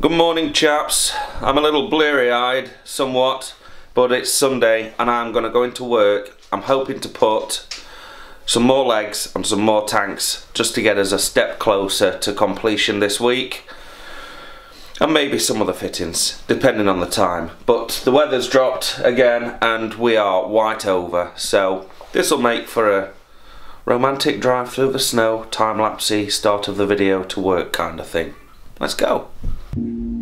Good morning chaps. I'm a little bleary eyed somewhat but it's Sunday and I'm going to go into work. I'm hoping to put some more legs and some more tanks just to get us a step closer to completion this week and maybe some other fittings depending on the time but the weather's dropped again and we are white over so this will make for a romantic drive through the snow time-lapsey start of the video to work kind of thing let's go Wow,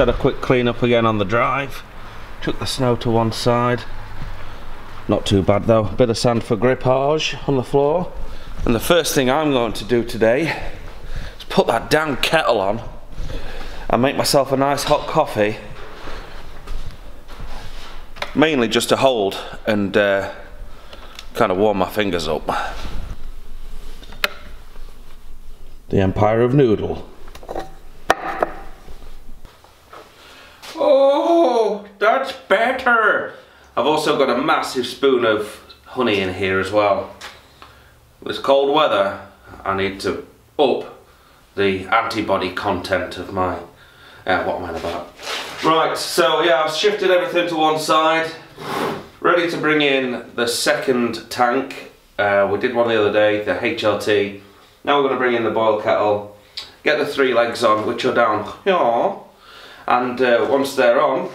had a quick clean up again on the drive. Took the snow to one side. Not too bad though. A Bit of sand for grippage on the floor. And the first thing I'm going to do today is put that damn kettle on and make myself a nice hot coffee. Mainly just to hold and uh, kind of warm my fingers up. The Empire of Noodle. That's better. I've also got a massive spoon of honey in here as well. This cold weather, I need to up the antibody content of my, uh, what am I about? Right, so yeah, I've shifted everything to one side. Ready to bring in the second tank. Uh, we did one the other day, the HLT. Now we're going to bring in the boil kettle, get the three legs on, which are down. Yeah and uh, once they're on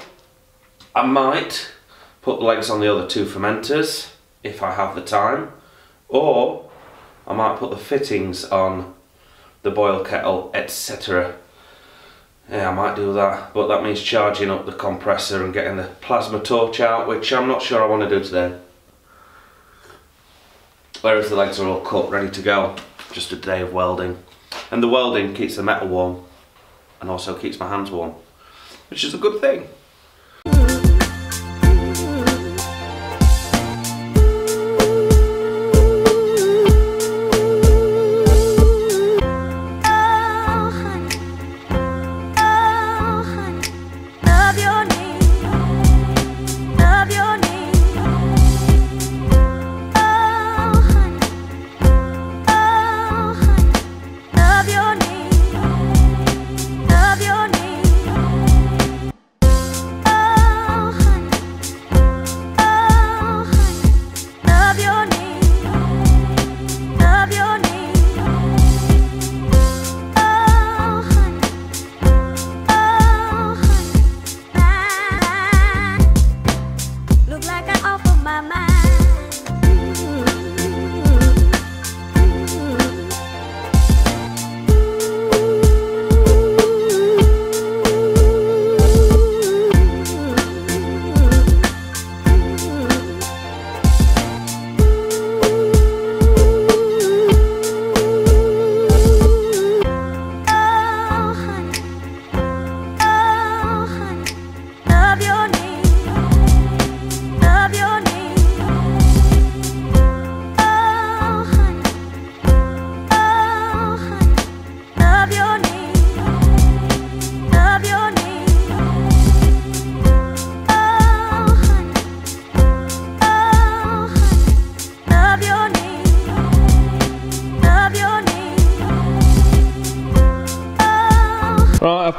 I might put legs on the other two fermenters if I have the time or I might put the fittings on the boil kettle etc yeah I might do that but that means charging up the compressor and getting the plasma torch out which I'm not sure I want to do today. Whereas the legs are all cut ready to go? Just a day of welding. And the welding keeps the metal warm and also keeps my hands warm which is a good thing.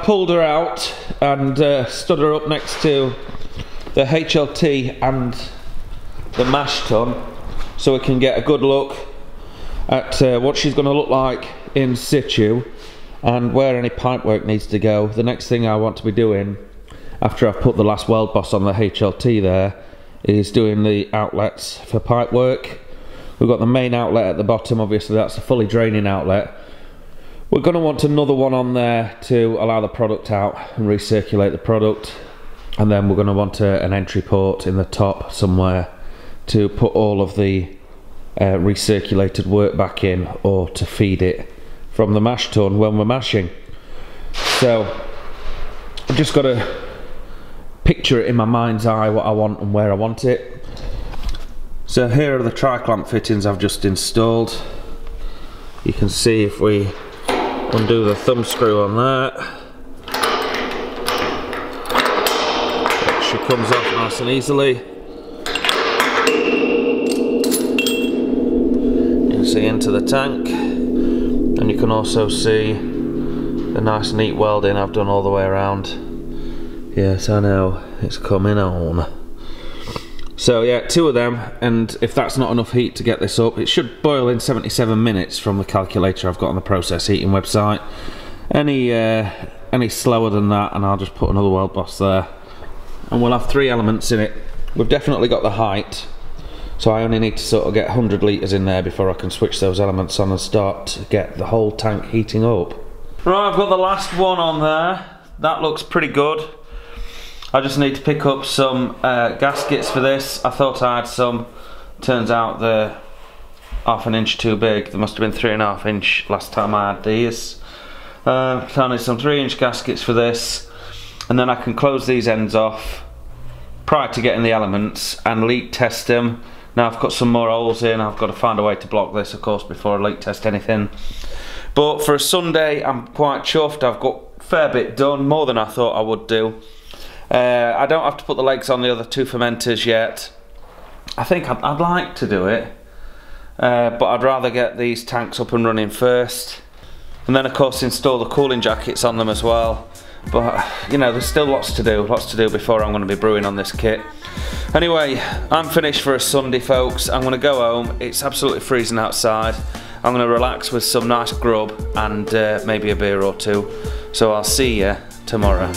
Pulled her out and uh, stood her up next to the HLT and the mash tun so we can get a good look at uh, what she's going to look like in situ and where any pipe work needs to go. The next thing I want to be doing after I've put the last weld boss on the HLT there is doing the outlets for pipe work. We've got the main outlet at the bottom, obviously that's a fully draining outlet. We're going to want another one on there to allow the product out and recirculate the product. And then we're going to want a, an entry port in the top somewhere to put all of the uh, recirculated work back in or to feed it from the mash tun when we're mashing. So I've just got to picture it in my mind's eye what I want and where I want it. So here are the tri-clamp fittings I've just installed. You can see if we undo the thumb screw on that. She comes off nice and easily. You can see into the tank and you can also see the nice neat welding I've done all the way around. Yes, I know, it's coming on. So yeah, two of them, and if that's not enough heat to get this up, it should boil in 77 minutes from the calculator I've got on the process heating website. Any uh, any slower than that, and I'll just put another weld boss there. And we'll have three elements in it. We've definitely got the height, so I only need to sort of get 100 litres in there before I can switch those elements on and start to get the whole tank heating up. Right, I've got the last one on there. That looks pretty good. I just need to pick up some uh, gaskets for this. I thought I had some. Turns out they're half an inch too big. They must have been three and a half inch last time I had these. Uh, so I need some three inch gaskets for this. And then I can close these ends off prior to getting the elements and leak test them. Now I've got some more holes in. I've got to find a way to block this of course before I leak test anything. But for a Sunday I'm quite chuffed. I've got fair bit done, more than I thought I would do. Uh, I don't have to put the legs on the other two fermenters yet. I think I'd, I'd like to do it, uh, but I'd rather get these tanks up and running first. And then of course install the cooling jackets on them as well. But you know, there's still lots to do, lots to do before I'm going to be brewing on this kit. Anyway, I'm finished for a Sunday folks. I'm going to go home. It's absolutely freezing outside. I'm going to relax with some nice grub and uh, maybe a beer or two. So I'll see you tomorrow.